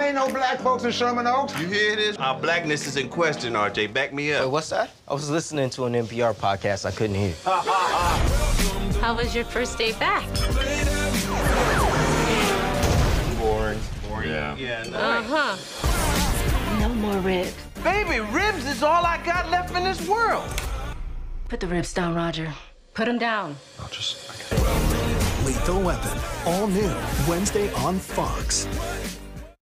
There ain't no black folks in Sherman Oaks. You hear this? Our blackness is in question, RJ. Back me up. Wait, what's that? I was listening to an NPR podcast. I couldn't hear. How was your first day back? Boring. Boring. Yeah. Yeah. No. Uh huh. No more ribs. Baby, ribs is all I got left in this world. Put the ribs down, Roger. Put them down. I'll just. Lethal Weapon, all new Wednesday on Fox.